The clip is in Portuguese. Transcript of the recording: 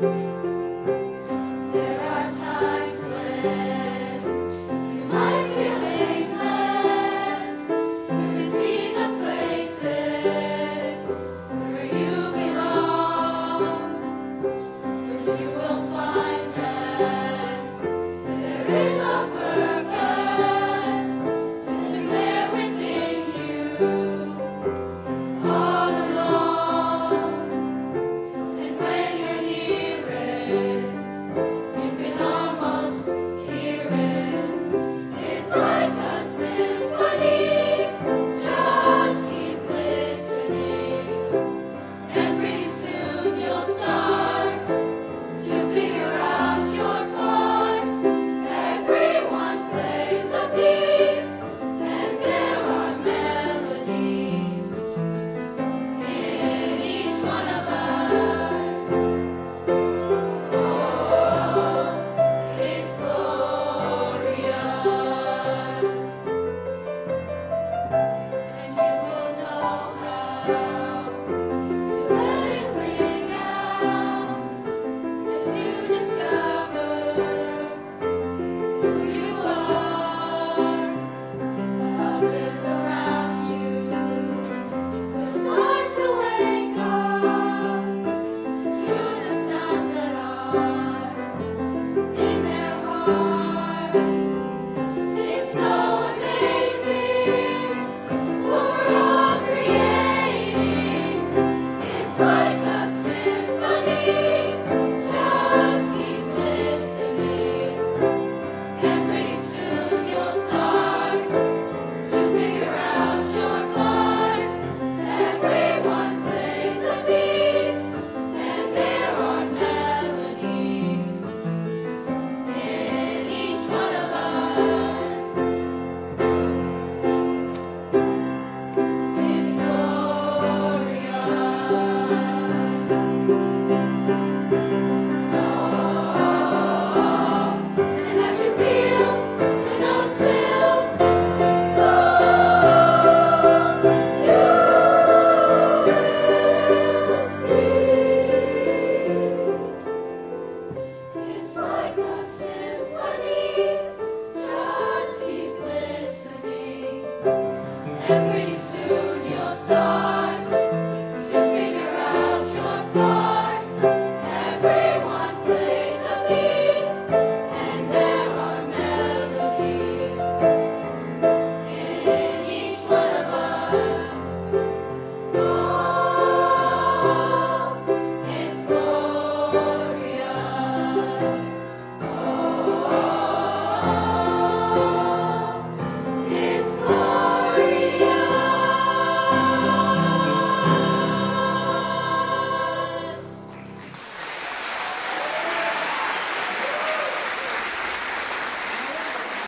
Música